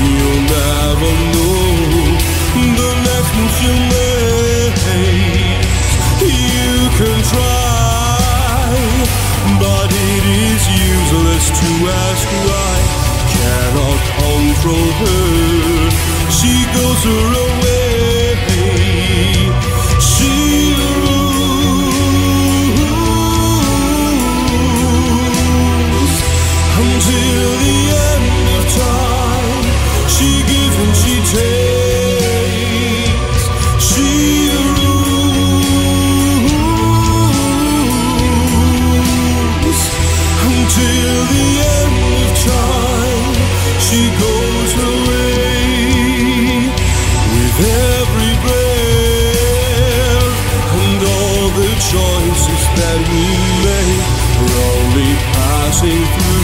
you'll never know the you. You can try, but it is useless to ask why. Cannot control her, she goes her own. that we make are only passing through.